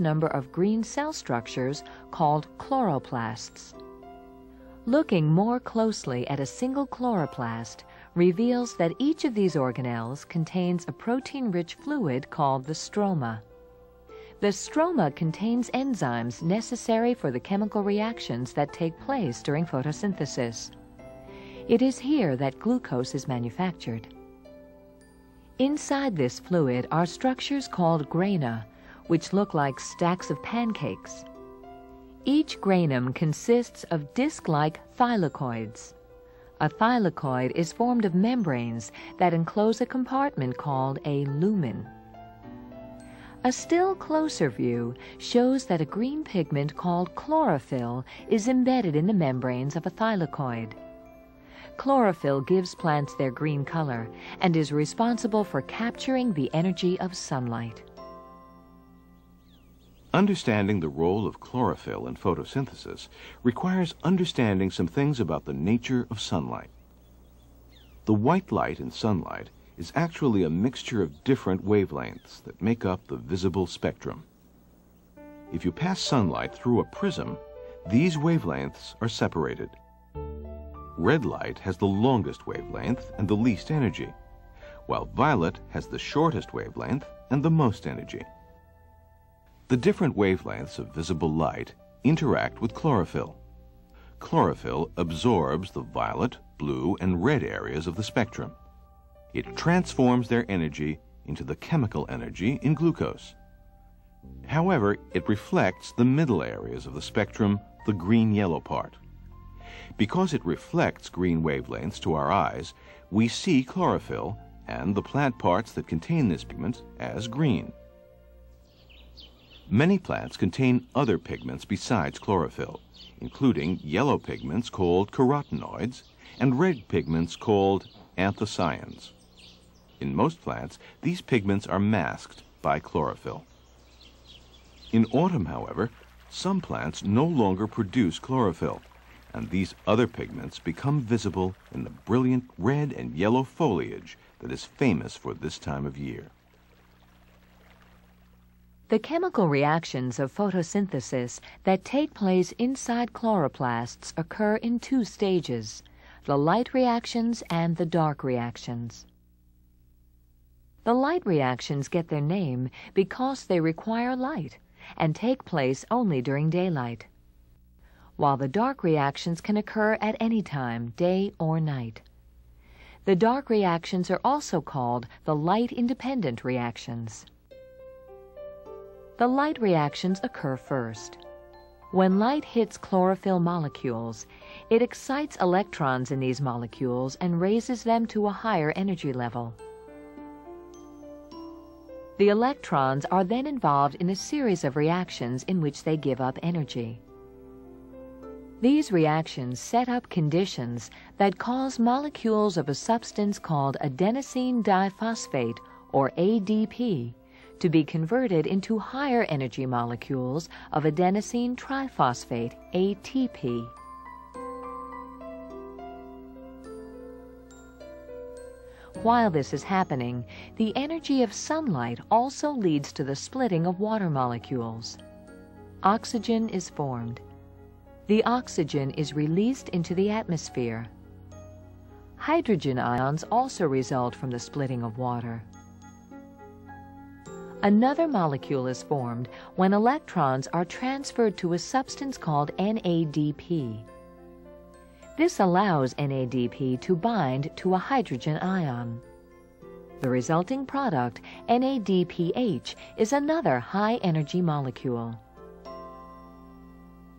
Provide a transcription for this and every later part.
number of green cell structures called chloroplasts. Looking more closely at a single chloroplast reveals that each of these organelles contains a protein-rich fluid called the stroma. The stroma contains enzymes necessary for the chemical reactions that take place during photosynthesis. It is here that glucose is manufactured. Inside this fluid are structures called grana, which look like stacks of pancakes. Each granum consists of disc-like thylakoids. A thylakoid is formed of membranes that enclose a compartment called a lumen. A still closer view shows that a green pigment called chlorophyll is embedded in the membranes of a thylakoid. Chlorophyll gives plants their green color and is responsible for capturing the energy of sunlight. Understanding the role of chlorophyll in photosynthesis requires understanding some things about the nature of sunlight. The white light in sunlight is actually a mixture of different wavelengths that make up the visible spectrum. If you pass sunlight through a prism, these wavelengths are separated. Red light has the longest wavelength and the least energy, while violet has the shortest wavelength and the most energy. The different wavelengths of visible light interact with chlorophyll. Chlorophyll absorbs the violet, blue, and red areas of the spectrum. It transforms their energy into the chemical energy in glucose. However, it reflects the middle areas of the spectrum, the green-yellow part. Because it reflects green wavelengths to our eyes, we see chlorophyll and the plant parts that contain this pigment as green. Many plants contain other pigments besides chlorophyll, including yellow pigments called carotenoids and red pigments called anthocyanins. In most plants, these pigments are masked by chlorophyll. In autumn, however, some plants no longer produce chlorophyll, and these other pigments become visible in the brilliant red and yellow foliage that is famous for this time of year. The chemical reactions of photosynthesis that take place inside chloroplasts occur in two stages, the light reactions and the dark reactions. The light reactions get their name because they require light and take place only during daylight while the dark reactions can occur at any time, day or night. The dark reactions are also called the light-independent reactions. The light reactions occur first. When light hits chlorophyll molecules, it excites electrons in these molecules and raises them to a higher energy level. The electrons are then involved in a series of reactions in which they give up energy. These reactions set up conditions that cause molecules of a substance called adenosine diphosphate, or ADP, to be converted into higher energy molecules of adenosine triphosphate, ATP. While this is happening, the energy of sunlight also leads to the splitting of water molecules. Oxygen is formed the oxygen is released into the atmosphere. Hydrogen ions also result from the splitting of water. Another molecule is formed when electrons are transferred to a substance called NADP. This allows NADP to bind to a hydrogen ion. The resulting product, NADPH, is another high-energy molecule.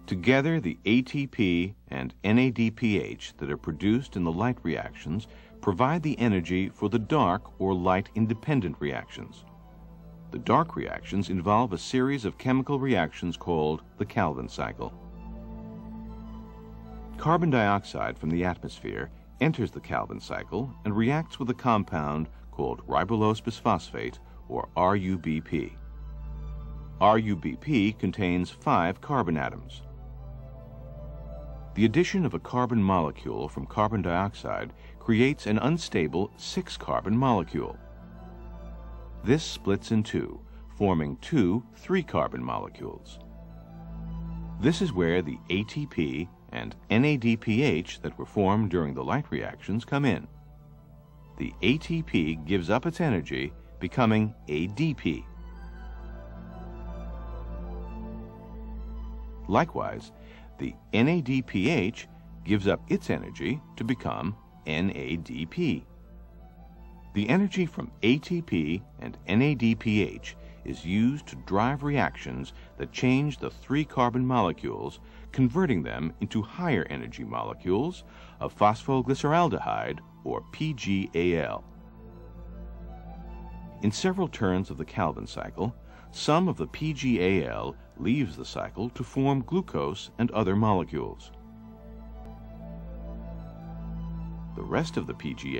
Together, the ATP and NADPH that are produced in the light reactions provide the energy for the dark or light-independent reactions. The dark reactions involve a series of chemical reactions called the Calvin cycle. Carbon dioxide from the atmosphere enters the Calvin cycle and reacts with a compound called ribulose bisphosphate, or RUBP. RUBP contains five carbon atoms. The addition of a carbon molecule from carbon dioxide creates an unstable six-carbon molecule. This splits in two, forming two three-carbon molecules. This is where the ATP and NADPH that were formed during the light reactions come in. The ATP gives up its energy, becoming ADP. Likewise, the NADPH gives up its energy to become NADP. The energy from ATP and NADPH is used to drive reactions that change the three carbon molecules, converting them into higher energy molecules of phosphoglyceraldehyde, or PGAL. In several turns of the Calvin cycle, some of the PGAL leaves the cycle to form glucose and other molecules. The rest of the PGA